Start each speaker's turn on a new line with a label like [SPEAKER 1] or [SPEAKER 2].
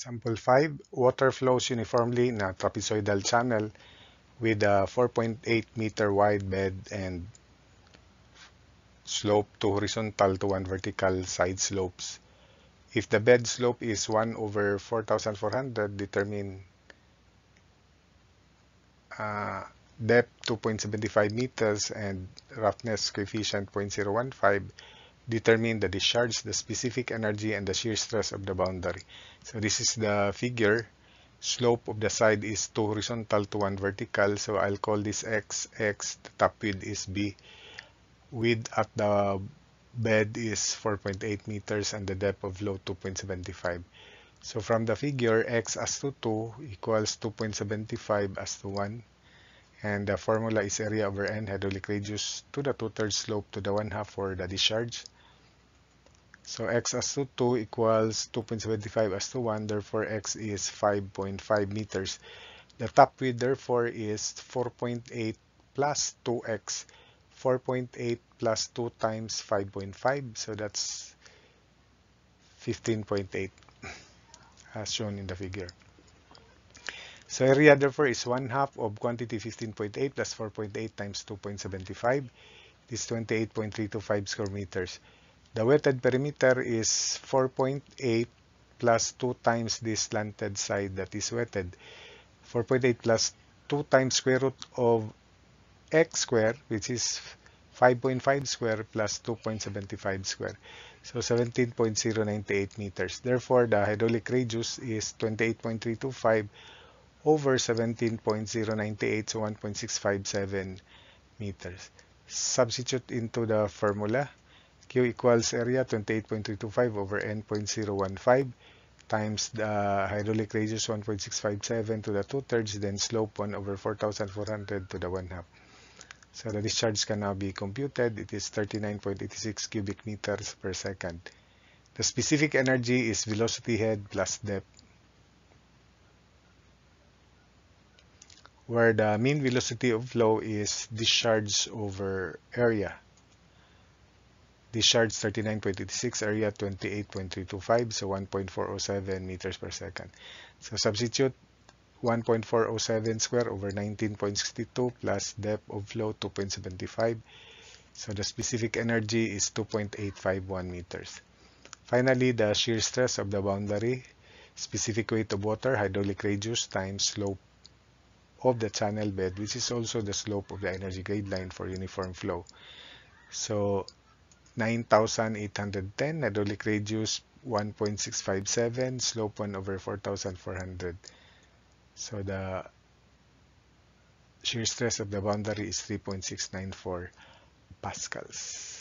[SPEAKER 1] Sample 5, water flows uniformly in a trapezoidal channel with a 4.8 meter wide bed and slope to horizontal to 1 vertical side slopes. If the bed slope is 1 over 4,400, determine uh, depth 2.75 meters and roughness coefficient 0.015 determine the discharge, the specific energy, and the shear stress of the boundary. So this is the figure. Slope of the side is 2 horizontal to 1 vertical. So I'll call this x, x, the top width is b. Width at the bed is 4.8 meters and the depth of flow 2.75. So from the figure, x as to 2 equals 2.75 as to 1 and the formula is area over n hydraulic radius to the two-thirds slope to the one-half for the discharge. So x as to 2 equals 2.75 as to 1, therefore x is 5.5 meters. The top width therefore is 4.8 plus 2x. 4.8 plus 2 times 5.5, so that's 15.8 as shown in the figure. So area therefore is 1 half of quantity 15.8 plus 4.8 times 2.75. This is 28.325 square meters. The wetted perimeter is 4.8 plus 2 times this slanted side that is wetted. 4.8 plus 2 times square root of x square which is 5.5 square plus 2.75 square. So 17.098 meters. Therefore, the hydraulic radius is 28.325 over 17.098, so 1.657 meters. Substitute into the formula. Q equals area 28.325 over n.015 times the hydraulic radius 1.657 to the 2 thirds, then slope 1 over 4,400 to the 1 half. So the discharge can now be computed. It is 39.86 cubic meters per second. The specific energy is velocity head plus depth where the mean velocity of flow is discharge over area. Discharge 39.86, area 28.325, so 1.407 meters per second. So substitute 1.407 square over 19.62 plus depth of flow 2.75. So the specific energy is 2.851 meters. Finally, the shear stress of the boundary, specific weight of water, hydraulic radius times slope of the channel bed, which is also the slope of the energy grade line for uniform flow. So 9,810, hydraulic radius 1.657, slope 1 over 4,400. So the shear stress of the boundary is 3.694 pascals.